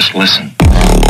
Just listen.